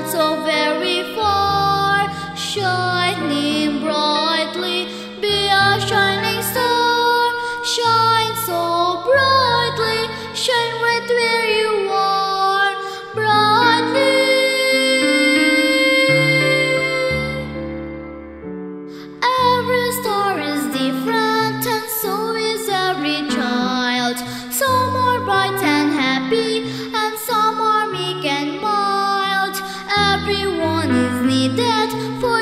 not so very far, shining brightly, be a shining star, shine so brightly, shine right where you are, brightly. Every star is different and so one is needed for